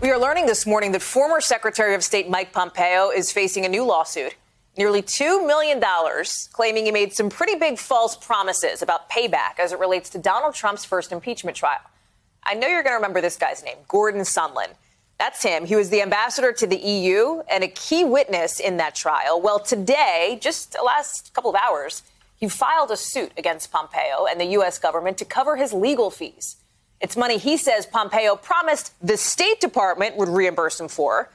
We are learning this morning that former Secretary of State Mike Pompeo is facing a new lawsuit, nearly $2 million, claiming he made some pretty big false promises about payback as it relates to Donald Trump's first impeachment trial. I know you're going to remember this guy's name, Gordon Sondland. That's him. He was the ambassador to the EU and a key witness in that trial. Well, today, just the last couple of hours, he filed a suit against Pompeo and the U.S. government to cover his legal fees. It's money he says Pompeo promised the State Department would reimburse him for,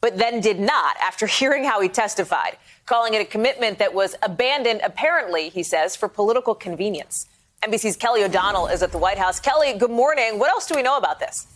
but then did not after hearing how he testified, calling it a commitment that was abandoned, apparently, he says, for political convenience. NBC's Kelly O'Donnell is at the White House. Kelly, good morning. What else do we know about this?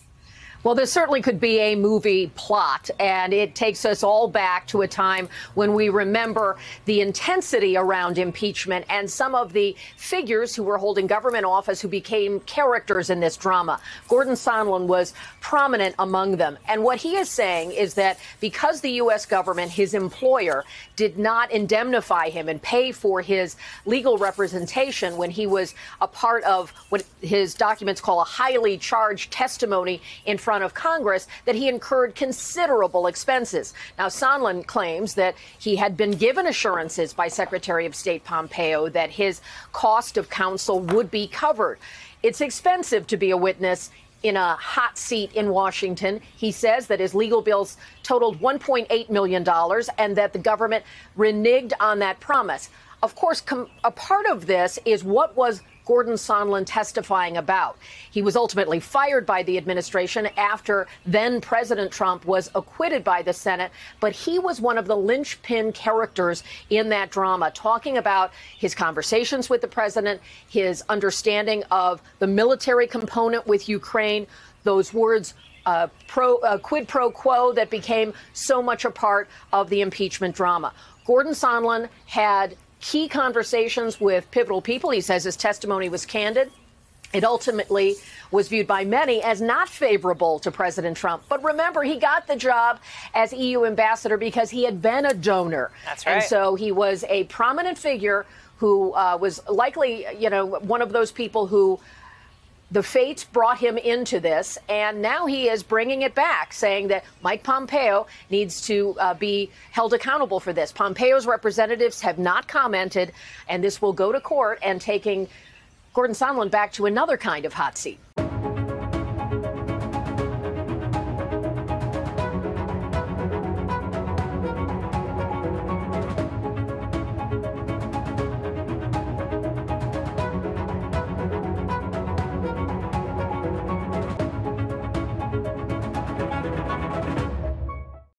Well, there certainly could be a movie plot, and it takes us all back to a time when we remember the intensity around impeachment and some of the figures who were holding government office who became characters in this drama. Gordon Sondland was prominent among them. And what he is saying is that because the U.S. government, his employer, did not indemnify him and pay for his legal representation when he was a part of what his documents call a highly charged testimony in front of Congress that he incurred considerable expenses. Now, Sondland claims that he had been given assurances by Secretary of State Pompeo that his cost of counsel would be covered. It's expensive to be a witness in a hot seat in Washington. He says that his legal bills totaled $1.8 million and that the government reneged on that promise. Of course, a part of this is what was Gordon Sondland testifying about. He was ultimately fired by the administration after then President Trump was acquitted by the Senate, but he was one of the linchpin characters in that drama, talking about his conversations with the president, his understanding of the military component with Ukraine, those words uh, pro, uh, quid pro quo that became so much a part of the impeachment drama. Gordon Sondland had key conversations with pivotal people. He says his testimony was candid. It ultimately was viewed by many as not favorable to President Trump. But remember, he got the job as EU ambassador because he had been a donor. That's right. And so he was a prominent figure who uh, was likely, you know, one of those people who the fates brought him into this, and now he is bringing it back, saying that Mike Pompeo needs to uh, be held accountable for this. Pompeo's representatives have not commented, and this will go to court and taking Gordon Sondland back to another kind of hot seat.